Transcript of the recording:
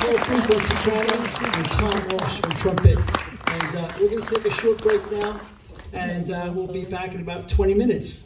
Paul Freeman, and Tom Walsh on trumpet. And we're going to take a short break now, and we'll be back in about 20 minutes.